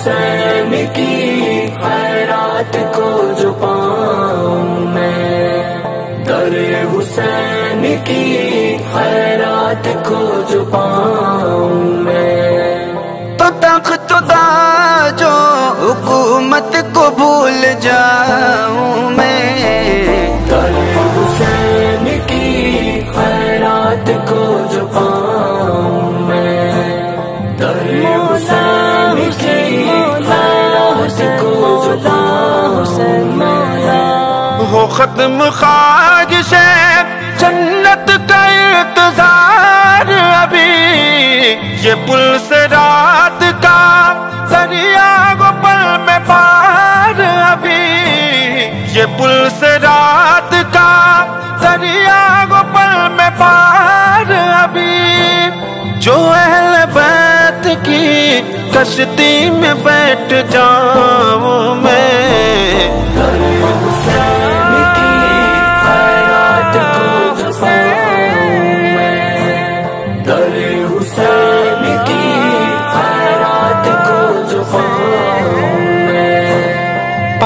हुसैन की खैरात को जो पाऊँ मैं। दर हुसैन की खैरात को जो पाऊँ मैं। तो तख्त जो हुकूमत को भूल जाऊँ हो खत्म खाज से। जन्नत का इंतज़ार अभी। ये पुल से रात का दरिया को पल में पार अभी। ये पुल से रात का दरिया को पल में पार अभी। जो अहल बैत की कश्ती में बैठ जाऊँ मैं।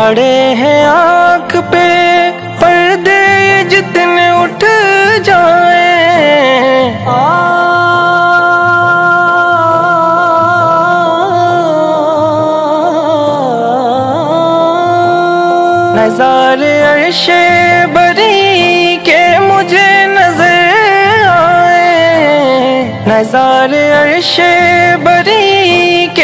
पड़े हैं आँख पे पर्दे जितने उठ जाए। नजारे अर्शे बरी के मुझे नज़र आए। नजारे अर्शे बरी के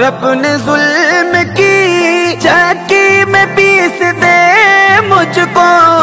और अपने जुल्म की चाकी में पीस दे मुझको।